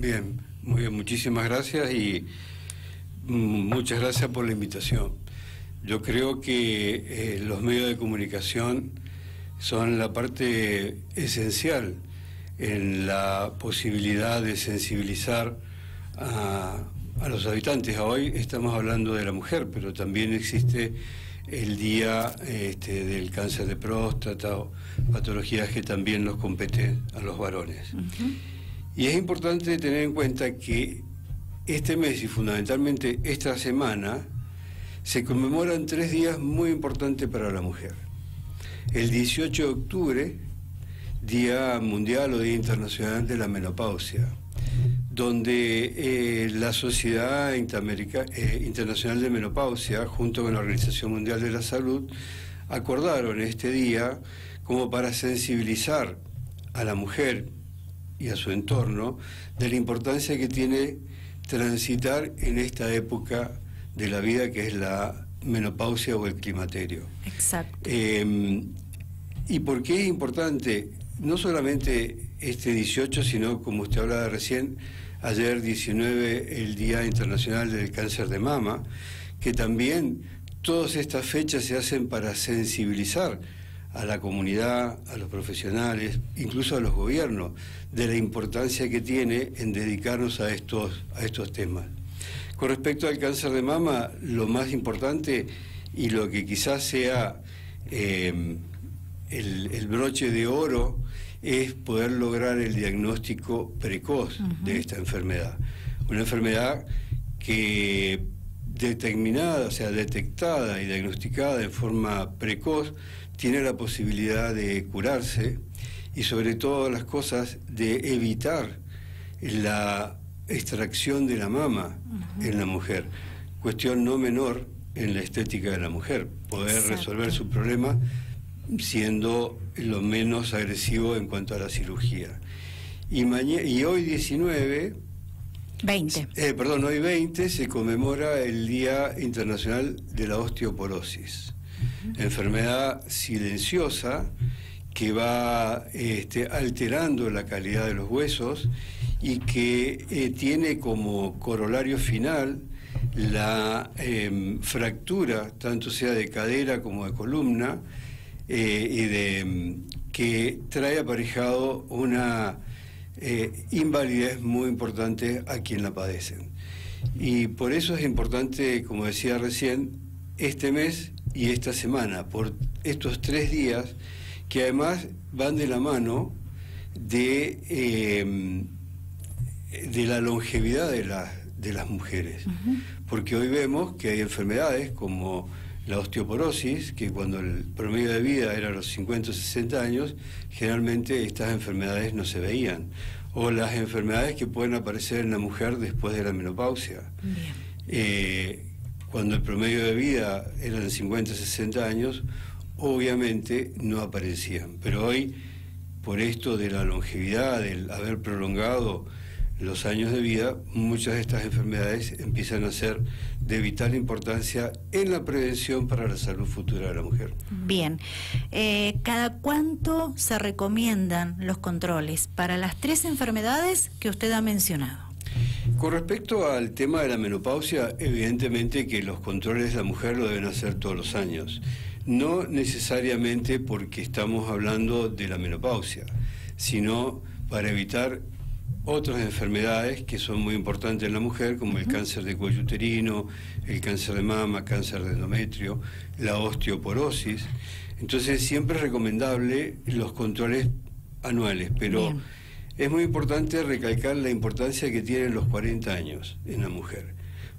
Bien, muy bien, muchísimas gracias y mm, muchas gracias por la invitación. Yo creo que eh, los medios de comunicación son la parte esencial en la posibilidad de sensibilizar a, los habitantes. Hoy estamos hablando de la mujer, pero también existe el día este, del cáncer de próstata o patologías que también nos competen a los varones. Y es importante tener en cuenta que este mes y fundamentalmente esta semana se conmemoran tres días muy importantes para la mujer. El 18 de octubre, Día Mundial o Día Internacional de la Menopausia, donde eh, la Sociedad eh, Internacional de Menopausia, junto con la Organización Mundial de la Salud, acordaron este día como para sensibilizar a la mujer y a su entorno de la importancia que tiene transitar en esta época de la vida que es la menopausia o el climaterio. Exacto. Eh, ¿Y por qué es importante? no solamente este 18, sino como usted hablaba recién, ayer 19, el Día Internacional del Cáncer de Mama, que también todas estas fechas se hacen para sensibilizar a la comunidad, a los profesionales, incluso a los gobiernos, de la importancia que tiene en dedicarnos a estos, a estos temas. Con respecto al cáncer de mama, lo más importante y lo que quizás sea eh, el, broche de oro es poder lograr el diagnóstico precoz de esta enfermedad. Una enfermedad que determinada, o sea, detectada y diagnosticada en forma precoz, tiene la posibilidad de curarse y sobre todas las cosas de evitar la extracción de la mama en la mujer. Cuestión no menor en la estética de la mujer, poder resolver su problema siendo lo menos agresivo en cuanto a la cirugía. Y, y hoy 19... 20. Eh, perdón, hoy 20 se conmemora el Día Internacional de la Osteoporosis, enfermedad silenciosa que va este, alterando la calidad de los huesos y que eh, tiene como corolario final la em, fractura, tanto sea de cadera como de columna, eh, y de, mm, que trae aparejado una eh, invalidez muy importante a quien la padecen. Y por eso es importante, como decía recién, este mes y esta semana, por estos tres días, que además van de la mano de, eh, de la longevidad de, de las mujeres. Porque hoy vemos que hay enfermedades como la osteoporosis, que cuando el promedio de vida era los 50 o 60 años, generalmente estas enfermedades no se veían. O las enfermedades que pueden aparecer en la mujer después de la menopausia. Eh, cuando el promedio de vida era de 50 o 60 años, obviamente no aparecían. Pero hoy, por esto de la longevidad, del haber prolongado los años de vida, muchas de estas enfermedades empiezan a ser de vital importancia en la prevención para la salud futura de la mujer. Bien, eh, ¿cada cuánto se recomiendan los controles para las tres enfermedades que usted ha mencionado? Con respecto al tema de la menopausia, evidentemente que los controles de la mujer lo deben hacer todos los años. No necesariamente porque estamos hablando de la menopausia, sino para evitar otras enfermedades que son muy importantes en la mujer, como el cáncer de cuello uterino, el cáncer de mama, cáncer de endometrio, la osteoporosis. Entonces siempre es recomendable los controles anuales, pero es muy importante recalcar la importancia que tienen los 40 años en la mujer,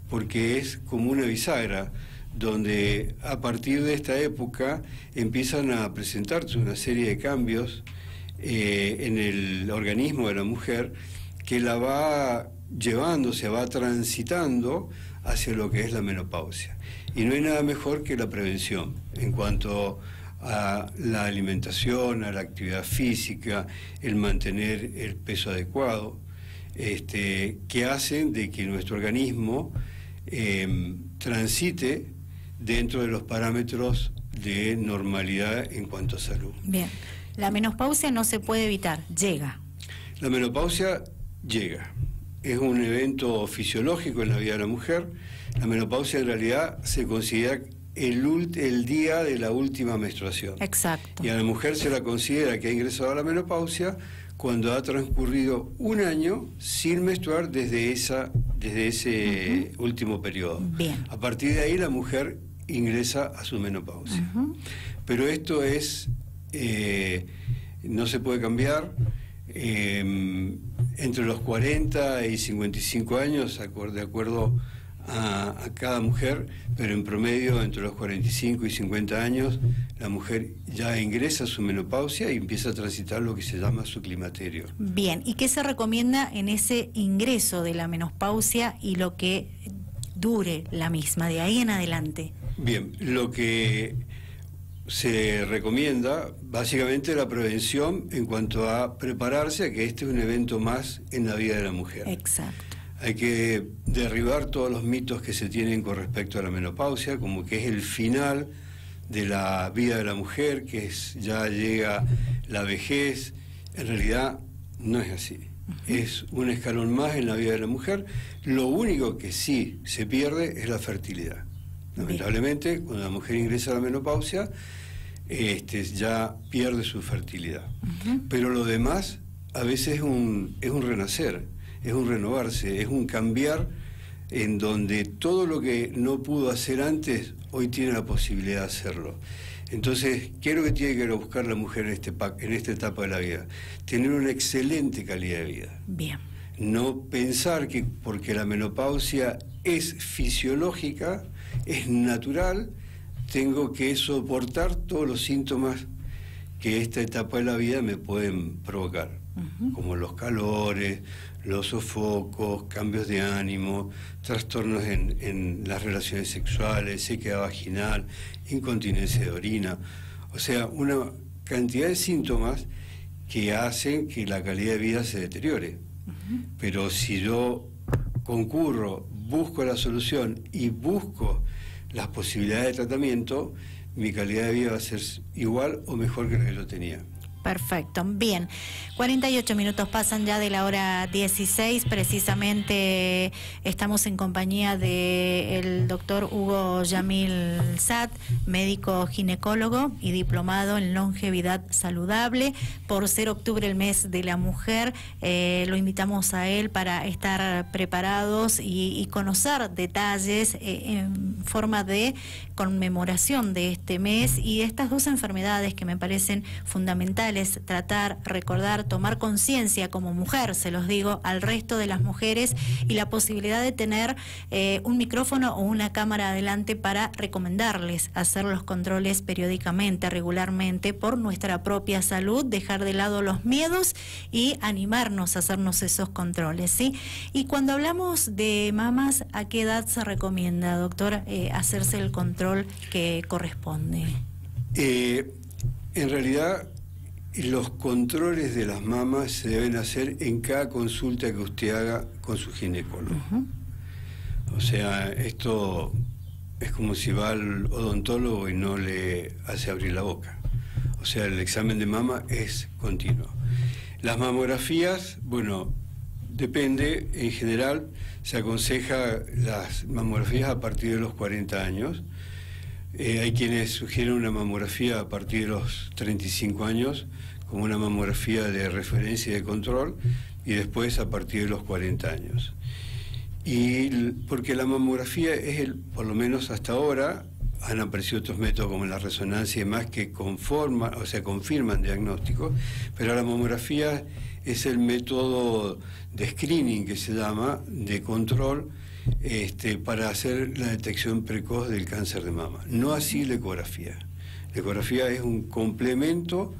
porque es como una bisagra donde a partir de esta época empiezan a presentarse una serie de cambios eh, en el organismo de la mujer que la va llevando, se va transitando hacia lo que es la menopausia. Y no hay nada mejor que la prevención en cuanto a la alimentación, a la actividad física, el mantener el peso adecuado, este, que hacen de que nuestro organismo em, transite dentro de los parámetros de normalidad en cuanto a salud. Bien, la menopausia no se puede evitar, llega. La menopausia llega. es un evento fisiológico en la vida de la mujer. La menopausia en realidad se considera el, el día de la última menstruación. Exacto. Y a la mujer se la considera que ha ingresado a la menopausia cuando ha transcurrido un año sin menstruar desde, esa, desde ese último periodo. Bien. A partir de ahí la mujer ingresa a su menopausia. Pero esto es, eh, no se puede cambiar. Eh, entre los 40 y 55 años, de acuerdo a, cada mujer, pero en promedio entre los 45 y 50 años, la mujer ya ingresa a su menopausia y empieza a transitar lo que se llama su climaterio. Bien, ¿y qué se recomienda en ese ingreso de la menopausia y lo que dure la misma, de ahí en adelante? Bien, lo que se recomienda básicamente la prevención en cuanto a prepararse a que este es un evento más en la vida de la mujer. Exacto. Hay que derribar todos los mitos que se tienen con respecto a la menopausia, como que es el final de la vida de la mujer, que es, ya llega la vejez. En realidad no es así. Es un escalón más en la vida de la mujer. Lo único que sí se pierde es la fertilidad. Lamentablemente, cuando la mujer ingresa a la menopausia, este, ya pierde su fertilidad. Pero lo demás a veces es un, es un renacer es un renovarse, es un cambiar en donde todo lo que no pudo hacer antes, hoy tiene la posibilidad de hacerlo. Entonces, ¿qué es lo que tiene que buscar la mujer en, este, en esta etapa de la vida? Tener una excelente calidad de vida. Bien. No pensar que porque la menopausia es fisiológica, es natural, tengo que soportar todos los síntomas que esta etapa de la vida me pueden provocar, como los calores, los sofocos, cambios de ánimo, trastornos en, las relaciones sexuales, sequedad vaginal, incontinencia de orina, o sea, una cantidad de síntomas que hacen que la calidad de vida se deteriore. Pero si yo concurro, busco la solución y busco las posibilidades de tratamiento, mi calidad de vida va a ser igual o mejor que la que yo tenía. Perfecto, bien. 48 minutos pasan ya de la hora 16. Precisamente estamos en compañía del doctor Hugo Yamil Sat, médico ginecólogo y diplomado en longevidad saludable. Por ser octubre el mes de la mujer, eh, lo invitamos a él para estar preparados y, conocer detalles eh, en forma de conmemoración de este mes y estas dos enfermedades que me parecen fundamentales tratar, recordar, tomar conciencia como mujer, se los digo, al resto de las mujeres y la posibilidad de tener eh, un micrófono o una cámara adelante para recomendarles hacer los controles periódicamente, regularmente, por nuestra propia salud, dejar de lado los miedos y animarnos a hacernos esos controles, ¿sí? Y cuando hablamos de mamas, ¿a qué edad se recomienda, doctor, eh, hacerse el control que corresponde? Eh, en realidad, los controles de las mamas se deben hacer en cada consulta que usted haga con su ginecólogo. O sea, esto es como si va al odontólogo y no le hace abrir la boca. O sea, el examen de mama es continuo. Las mamografías, bueno, depende, en general se aconseja las mamografías a partir de los 40 años. Eh, hay quienes sugieren una mamografía a partir de los 35 años como una mamografía de referencia y de control y después a partir de los 40 años. Y porque la mamografía es el, por lo menos hasta ahora, han aparecido otros métodos como la resonancia y demás que conforman, o sea, confirman diagnósticos, pero la mamografía es el método de screening que se llama, de control, este, para hacer la detección precoz del cáncer de mama. No así la ecografía. La ecografía es un complemento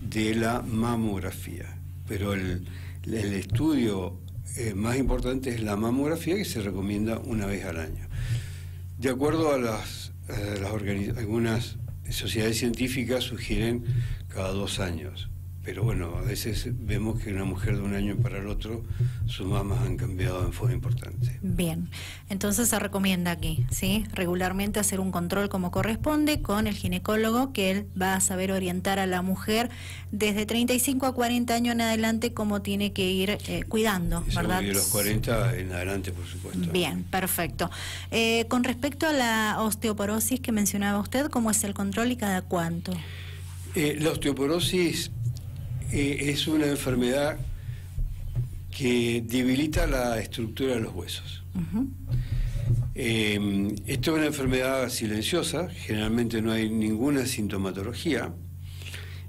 de la mamografía. Pero el, estudio eh, más importante es la mamografía que se recomienda una vez al año. De acuerdo a las, algunas sociedades científicas sugieren cada dos años. Pero bueno, a veces vemos que una mujer de un año para el otro, sus mamas han cambiado en forma importante. Bien, entonces se recomienda aquí, ¿sí? Regularmente hacer un control como corresponde con el ginecólogo, que él va a saber orientar a la mujer desde 35 a 40 años en adelante cómo tiene que ir eh, cuidando, ¿verdad? de los 40 en adelante, por supuesto. Bien, perfecto. Eh, con respecto a la osteoporosis que mencionaba usted, ¿cómo es el control y cada cuánto? Eh, la osteoporosis eh, es una enfermedad que debilita la estructura de los huesos. Eh, esto es una enfermedad silenciosa, generalmente no hay ninguna sintomatología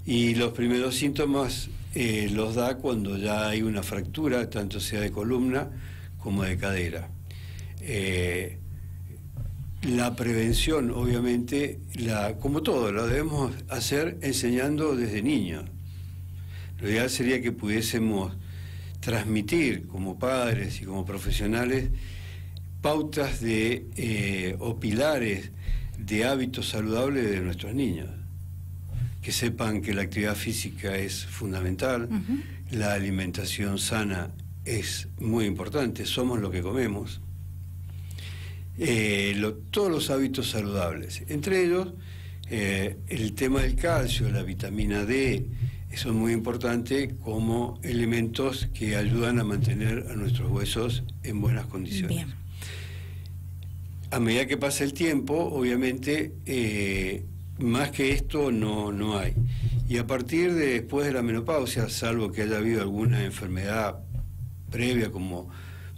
y los primeros síntomas eh, los da cuando ya hay una fractura, tanto sea de columna como de cadera. la prevención, obviamente, la, como todo, lo debemos hacer enseñando desde niños. Lo ideal sería que pudiésemos transmitir como padres y como profesionales pautas de eh, o pilares de hábitos saludables de nuestros niños. Que sepan que la actividad física es fundamental, la alimentación sana es muy importante, somos lo que comemos. Eh, todos los hábitos saludables, entre ellos eh, el tema del calcio, la vitamina D, son muy importantes como elementos que ayudan a mantener a nuestros huesos en buenas condiciones. A medida que pasa el tiempo, obviamente, eh, más que esto no, no hay. Y a partir de después de la menopausia, salvo que haya habido alguna enfermedad previa como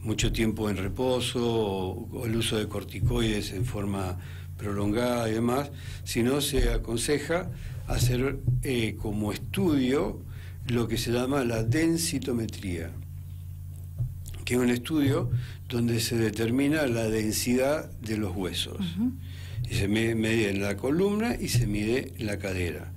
mucho tiempo en reposo o, el uso de corticoides en forma prolongada y demás, si no se aconseja hacer eh, como estudio lo que se llama la densitometría, que es un estudio donde se determina la densidad de los huesos. Y se mide en la columna y se mide en la cadera.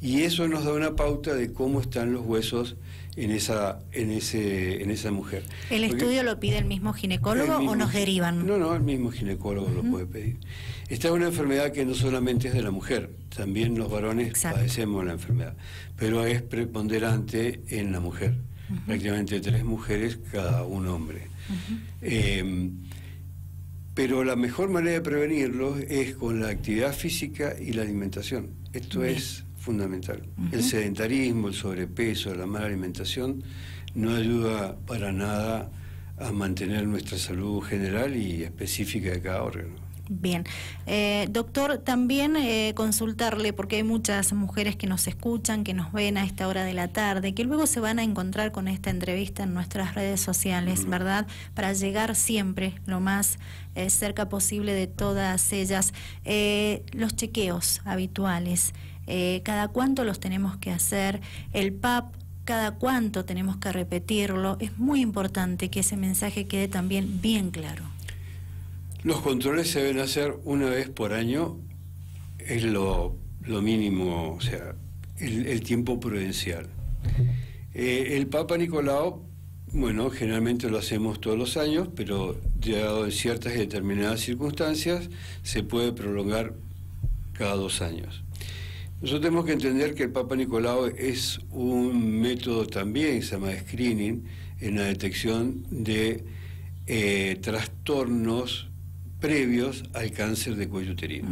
Y eso nos da una pauta de cómo están los huesos en esa, en ese, en esa mujer. ¿El estudio lo pide el mismo ginecólogo o nos derivan? No, no, el mismo ginecólogo lo puede pedir. Esta es una enfermedad que no solamente es de la mujer, también los varones padecemos la enfermedad, pero es preponderante en la mujer. Prácticamente tres mujeres cada un hombre. Em, pero la mejor manera de prevenirlo es con la actividad física y la alimentación. Esto es fundamental. El sedentarismo, el sobrepeso, la mala alimentación no ayuda para nada a mantener nuestra salud general y específica de cada órgano. Bien. Eh, doctor, también eh, consultarle, porque hay muchas mujeres que nos escuchan, que nos ven a esta hora de la tarde, que luego se van a encontrar con esta entrevista en nuestras redes sociales, ¿verdad? Para llegar siempre lo más eh, cerca posible de todas ellas. los chequeos habituales, ¿cada cuánto los tenemos que hacer? El PAP cada cuánto tenemos que repetirlo. Es muy importante que ese mensaje quede también bien claro. Los controles se deben hacer una vez por año, es lo, mínimo, o sea, el, tiempo prudencial. Eh, el Papa Nicolau, bueno, generalmente lo hacemos todos los años, pero llegado en ciertas y determinadas circunstancias, se puede prolongar cada dos años. Nosotros tenemos que entender que el Papa Nicolau es un método también, se llama screening, en la detección de eh, trastornos previos al cáncer de cuello uterino.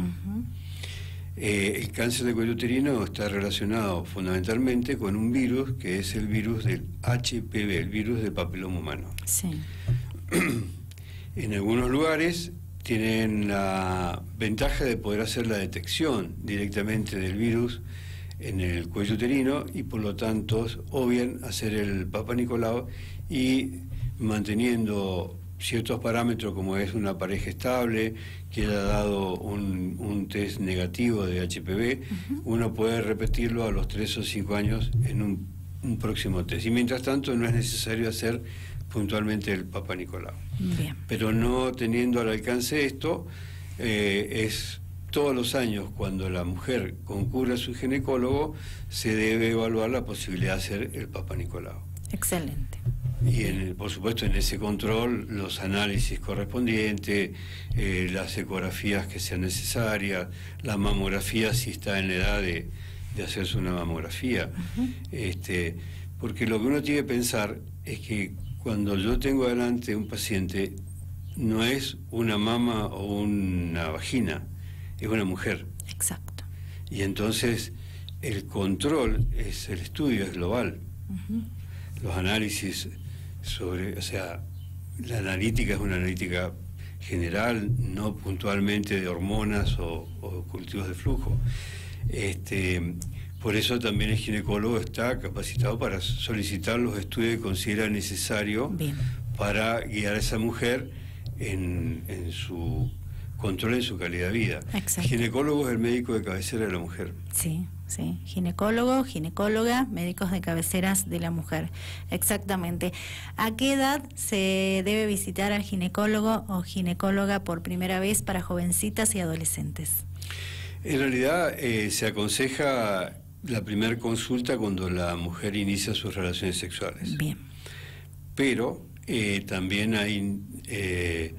Eh, el cáncer de cuello uterino está relacionado fundamentalmente con un virus que es el virus del HPV, el virus del papiloma humano. Sí. en algunos lugares tienen la ventaja de poder hacer la detección directamente del virus en el cuello uterino y por lo tanto o bien hacer el Papa Nicolau y manteniendo ciertos parámetros como es una pareja estable, que haya dado un, test negativo de HPV, uno puede repetirlo a los 3 o 5 años en un, próximo test. Y mientras tanto no es necesario hacer puntualmente el Papa Nicolau. Pero no teniendo al alcance esto, eh, es todos los años cuando la mujer concurre a su ginecólogo, se debe evaluar la posibilidad de hacer el Papa Nicolau. Excelente. Y por supuesto en ese control los análisis correspondientes, eh, las ecografías que sean necesarias, la mamografía si está en la edad de, de hacerse una mamografía. este, porque lo que uno tiene que pensar es que cuando yo tengo delante un paciente, no es una mama o una vagina, es una mujer. Exacto. Y entonces el control es el estudio, es global. Los análisis sobre, o sea, la analítica es una analítica general, no puntualmente de hormonas o, cultivos de flujo. Este, por eso también el ginecólogo está capacitado para solicitar los estudios que considera necesario para guiar a esa mujer en, su control en su calidad de vida. El ginecólogo es el médico de cabecera de la mujer. Sí, sí. Ginecólogo, ginecóloga, médicos de cabeceras de la mujer. Exactamente. ¿A qué edad se debe visitar al ginecólogo o ginecóloga por primera vez para jovencitas y adolescentes? En realidad eh, se aconseja la primera consulta cuando la mujer inicia sus relaciones sexuales. Bien. Pero eh, también hay eh,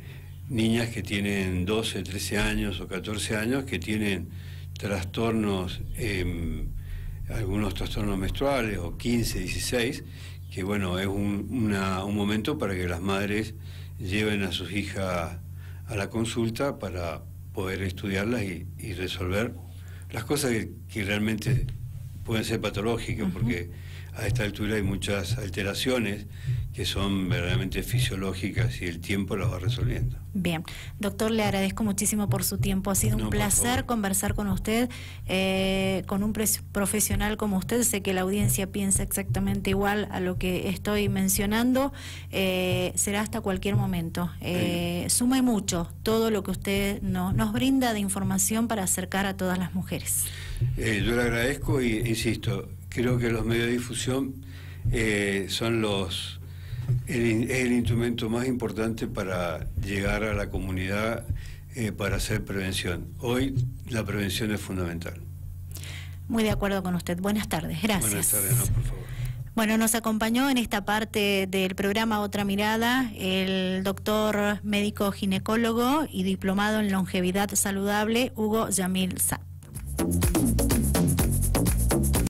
niñas que tienen 12, 13 años o 14 años que tienen trastornos, em, algunos trastornos menstruales o 15, 16, que bueno, es un, un momento para que las madres lleven a sus hijas a la consulta para poder estudiarlas y, resolver las cosas que, realmente pueden ser patológicas, porque a esta altura hay muchas alteraciones que son verdaderamente fisiológicas y el tiempo las va resolviendo. Bien, doctor, le agradezco muchísimo por su tiempo. Ha sido un placer conversar con usted, eh, con un profesional como usted. Sé que la audiencia piensa exactamente igual a lo que estoy mencionando. Eh, será hasta cualquier momento. Eh, suma mucho todo lo que usted nos brinda de información para acercar a todas las mujeres. Eh, yo le agradezco y insisto, creo que los medios de difusión son los es el instrumento más importante para llegar a la comunidad eh, para hacer prevención. Hoy la prevención es fundamental. Muy de acuerdo con usted. Buenas tardes. Gracias. Buenas tardes, por favor. Bueno, nos acompañó en esta parte del programa Otra Mirada el doctor médico ginecólogo y diplomado en longevidad saludable, Hugo Yamil Sa.